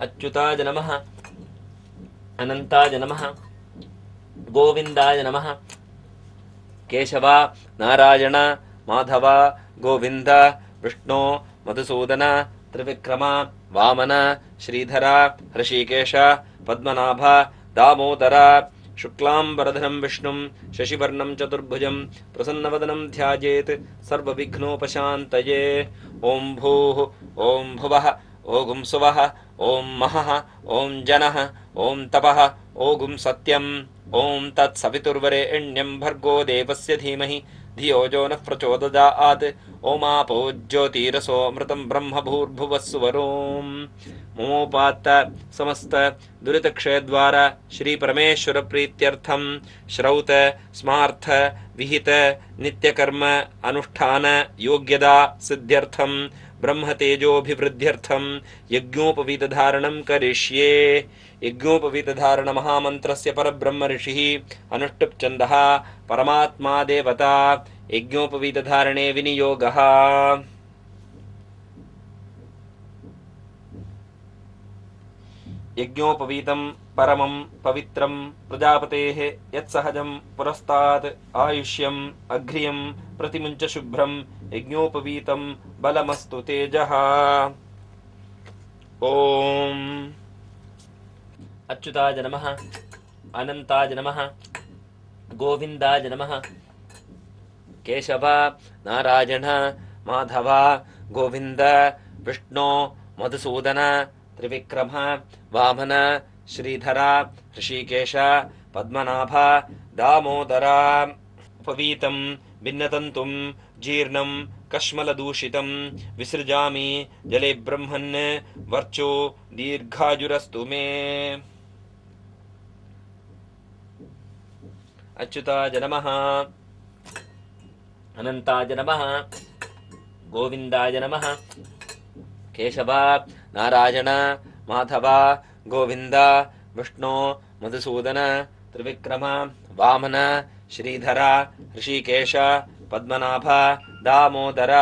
अच्युताय नमः। अनन्ताय नमः। गोविन्दाय नमः। केशव, नारायण, माधव, गोविन्द, विष्णो, मधुसूदन, त्रिविक्रम, वामन, श्रीधर, हृषीकेश, पद्मनाभ, दामोदर, शुक्लाम्बरधरं विष्णुं, शशिवर्णं चतुर्भुजं, प्रसन्नवदनं ध्यायेत् सर्वविघ्नोपशान्तये। ॐ भूः ॐ भुवः। ॐ सुवः ॐ महः ॐ जनः ॐ तपः ॐ सत्यम्। ॐ तत्सवितुर्वरेण्यं भर्गो देवस्य धीमहि। धियो जो नः प्रचोदयात्। ओमापो ज्योतिरसोऽमृतं ब्रह्म भूर्भुवः सुवरोम् ममोपात्त समस्त दुरितक्षयद्वारा श्रीपरमेश्वरप्रीत्यर्थं श्रौत स्मार्थ विहित नित्यकर्म अनुष्ठान योग्यदा ब्रह्म तेजोभिवृद्ध्यर्थम यज्ञोपवीत धारणम करिष्ये। यज्ञोपवीत धारण महामंत्र से पर ब्रह्म ऋषि अनुष्टुप छंद परमात्मा देवता। यज्ञोपवीत धारणे विनियोगः। यज्ञोपवीतं परमं पवित्रं प्रजापतेः यत्सहजं पुरस्तात् आयुष्यम् अघ्रियं प्रतिमुञ्च शुभ्रं यज्ञोपवीतं बलमस्तु तेजः। ॐ अच्युताय नमः अनन्ताय नमः गोविन्दाय नमः। केशव नारायण माधव गोविन्द विष्णो मधुसूदन त्रिविक्रम वामन श्रीधर ऋषिकेश पद्मनाभ दामोदर। उपवीतं भिन्नतन्तुं जीर्णं कश्मलदूषितं विसृजामि जले ब्रह्मन् वर्चो नमः। केशव नारायण माधव गोविन्द विष्णो मधुसूदन त्रिविक्रम वामन श्रीधर ऋषिकेश पद्मनाभ दामोदर